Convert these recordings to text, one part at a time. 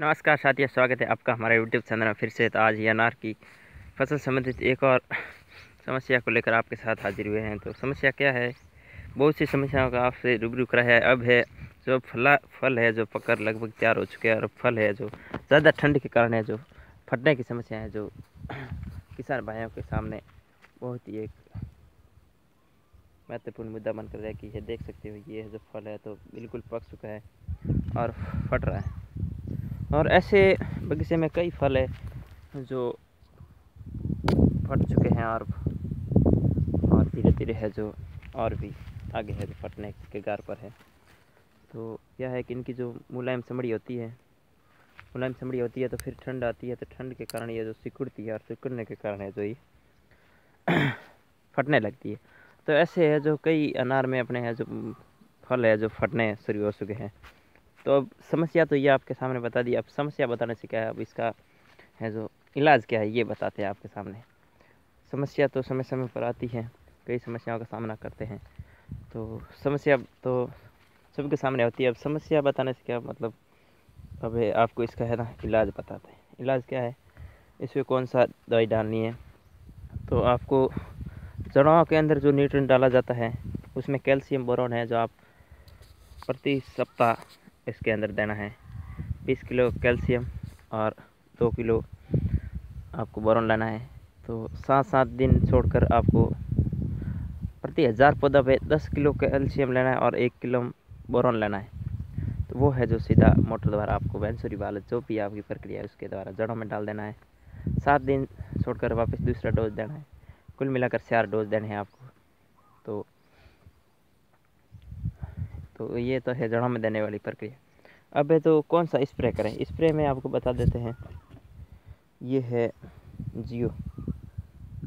नमस्कार साथियों, स्वागत है आपका हमारे यूट्यूब चैनल में फिर से। तो आज अनार की फ़सल संबंधित एक और समस्या को लेकर आपके साथ हाजिर हुए हैं। तो समस्या क्या है? बहुत सी समस्याओं का आपसे रूबरू करा है। अब है जो फला, फल है जो पकड़ लगभग तैयार हो चुके हैं और फल है जो ज़्यादा ठंड के कारण है, जो फटने की समस्या है, जो किसान भाइयों के सामने बहुत ही एक महत्वपूर्ण मुद्दा बनकर रहा है कि ये देख सकते हो, ये जो फल है तो बिल्कुल पक चुका है और फट रहा है। और ऐसे बगीचे में कई फल है जो फट चुके हैं और और धीरे धीरे है जो और भी आगे है जो फटने के गार पर है। तो यह है कि इनकी जो मुलायम चमड़ी होती है, मुलायम चमड़ी होती है तो फिर ठंड आती है तो ठंड के कारण ये जो सिकुड़ती है और सिकुड़ने के कारण है जो ये फटने लगती है। तो ऐसे है जो कई अनार में अपने है जो फल है जो फटने शुरू हो चुके हैं। तो अब समस्या तो ये आपके सामने बता दी। अब समस्या बताने से क्या है? अब इसका है जो इलाज क्या है, ये बताते हैं आपके सामने। समस्या तो समय समय पर आती है। कई समस्याओं का सामना करते हैं। तो समस्या तो सबके सामने होती है। अब समस्या बताने से क्या मतलब? अब आपको इसका है ना, इलाज बताते हैं। इलाज क्या है? इसमें कौन सा दवाई डालनी है? तो आपको जड़ों के अंदर जो न्यूट्रिएंट डाला जाता है, उसमें कैल्शियम बोरोन है जो आप प्रति सप्ताह इसके अंदर देना है। बीस किलो कैल्शियम और दो किलो आपको बोरन लेना है। तो सात सात दिन छोड़कर आपको प्रति हज़ार पौधा पे दस किलो कैल्शियम लेना है और एक किलो बोरन लेना है। तो वो है जो सीधा मोटर द्वारा आपको बेंसुरी वाले जो भी आपकी प्रक्रिया है उसके द्वारा जड़ों में डाल देना है। सात दिन छोड़कर वापस दूसरा डोज देना है। कुल मिलाकर चार डोज देने हैं आपको। तो तो ये तो है जड़ों में देने वाली प्रक्रिया। अब है तो कौन सा स्प्रे करें? स्प्रे में आपको बता देते हैं। ये है जियो।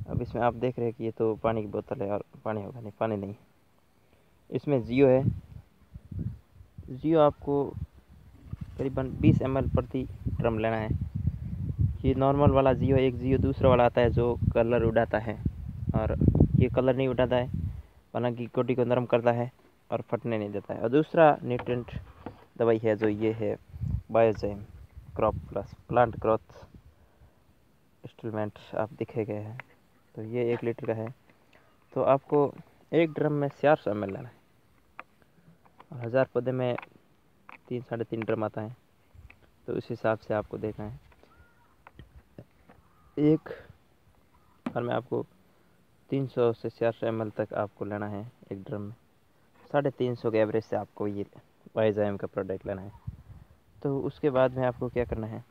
अब इसमें आप देख रहे हैं कि ये तो पानी की बोतल है और पानी होगा नहीं, पानी नहीं। इसमें जियो है। जियो आपको करीबन 20 एम प्रति ड्रम लेना है। ये नॉर्मल वाला जियो एक जियो दूसरा वाला आता है जो कलर उड़ाता है। और ये कलर नहीं उड़ाता है, हालाँकि कोटी को नरम करता है। और फटने नहीं देता है। और दूसरा न्यूट्रेंट दवाई है जो ये है biozyme crop plus plant growth installment आप दिखे गए हैं। तो ये एक लीटर का है। तो आपको एक ड्रम में चार सौ एम लेना है। और हज़ार पौधे में तीन, साढ़े तीन ड्रम आता है। तो उस हिसाब से आपको देखना है। एक और में आपको तीन सौ से चार सौ एम तक आपको लेना है एक ड्रम में। साढ़े तीन सौ के एवरेज से आपको ये वाइजाइम का प्रोडक्ट लेना है। तो उसके बाद में आपको क्या करना है?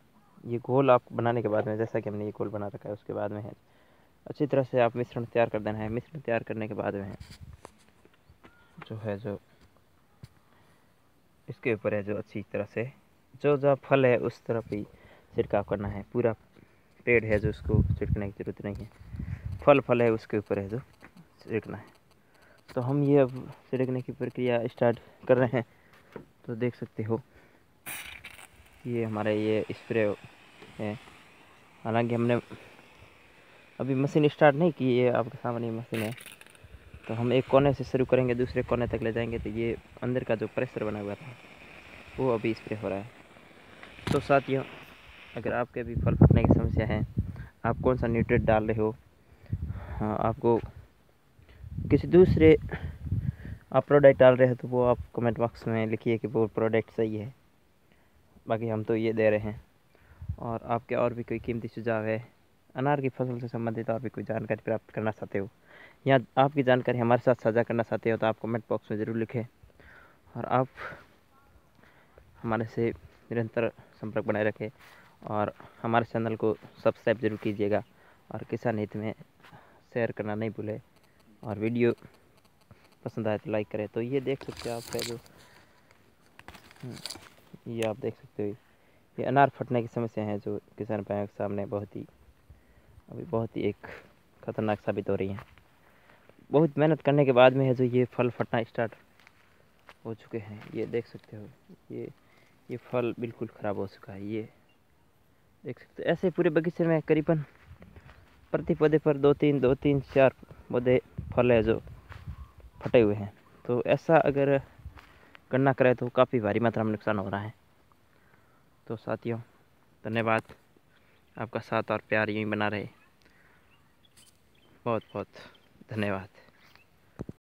ये घोल आप बनाने के बाद में, जैसा कि हमने ये घोल बना रखा है, उसके बाद में है। अच्छी तरह से आप मिश्रण तैयार कर देना है। मिश्रण तैयार करने के बाद में है, जो है जो, इसके ऊपर है जो अच्छी तरह से, जो जो फल है, उस तरफ़ ही छिड़काव करना है। पूरा पेड़ है जो, उसको छिड़कने की ज़रूरत नहीं है। फल फल है, उसके ऊपर है जो, छिड़कना है। तो हम ये अब छिड़कने की प्रक्रिया स्टार्ट कर रहे हैं। तो देख सकते हो, ये हमारा ये स्प्रे है। हालाँकि हमने अभी मशीन स्टार्ट नहीं की है आपके सामने मशीन है। तो हम एक कोने से शुरू करेंगे, दूसरे कोने तक ले जाएँगे। तो ये अंदर का जो प्रेशर बना हुआ था, वो अभी स्प्रे हो रहा है। तो साथियों, अगर आपके भी फल फटने की समस्या है, आप कौन सा न्यूट्रेट डाल रहे हो? हाँ आपको किसी दूसरे आप प्रोडक्ट डाल रहे हैं तो वो आप कमेंट बॉक्स में लिखिए कि वो प्रोडक्ट सही है। बाकी हम तो ये दे रहे हैं। और आपके और भी कोई कीमती सुझाव है, अनार की फ़सल से संबंधित और भी कोई जानकारी प्राप्त करना चाहते हो, या आपकी जानकारी हमारे साथ साझा करना चाहते हो तो आप कमेंट बॉक्स में ज़रूर लिखें। और आप हमारे से निरंतर संपर्क बनाए रखें, और हमारे चैनल को सब्सक्राइब ज़रूर कीजिएगा, और किसान हित में शेयर करना नहीं भूलें। और वीडियो पसंद आए तो लाइक करें। तो ये देख सकते हो आपका जो हम्म, ये आप देख सकते हो। ये अनार फटने की समस्या है जो किसान भाइयों के सामने बहुत ही अभी बहुत ही एक ख़तरनाक साबित हो रही है। बहुत मेहनत करने के बाद में है जो ये फल फटना स्टार्ट हो चुके हैं। ये देख सकते हो ये ये फल बिल्कुल ख़राब हो चुका है। ये देख सकते हो ऐसे पूरे बगीचे में करीबन प्रति पौधे पर दो तीन दो तीन चार पौधे फल है जो फटे हुए हैं। तो ऐसा अगर गणना करें तो काफ़ी भारी मात्रा में नुकसान हो रहा है। तो साथियों, धन्यवाद। आपका साथ और प्यार यहीं बना रहे। बहुत बहुत धन्यवाद।